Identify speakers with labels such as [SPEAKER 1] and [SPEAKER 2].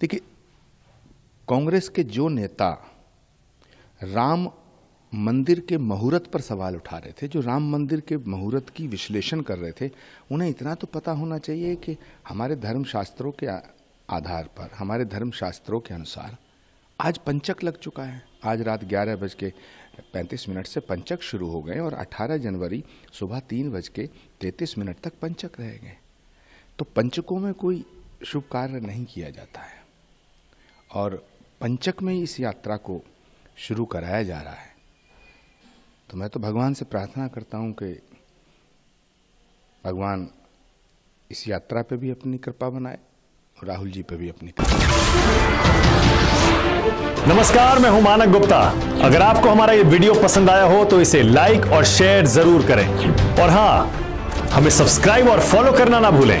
[SPEAKER 1] देखिए, कांग्रेस के जो नेता राम मंदिर के मुहूर्त पर सवाल उठा रहे थे, जो राम मंदिर के मुहूर्त की विश्लेषण कर रहे थे, उन्हें इतना तो पता होना चाहिए कि हमारे धर्म शास्त्रों के आधार पर, हमारे धर्म शास्त्रों के अनुसार आज पंचक लग चुका है। आज रात ग्यारह बज के पैंतीस मिनट से पंचक शुरू हो गए और 18 जनवरी सुबह तीन बज के तैतीस मिनट तक पंचक रह गए। तो पंचकों में कोई शुभ कार्य नहीं किया जाता है। और पंचक में इस यात्रा को शुरू कराया जा रहा है। तो मैं तो भगवान से प्रार्थना करता हूँ कि भगवान इस यात्रा पे भी अपनी कृपा बनाए और राहुल जी पे भी अपनी कृपा
[SPEAKER 2] नमस्कार, मैं हूँ मानक गुप्ता। अगर आपको हमारा ये वीडियो पसंद आया हो तो इसे लाइक और शेयर ज़रूर करें। और हाँ, हमें सब्सक्राइब और फॉलो करना ना भूलें।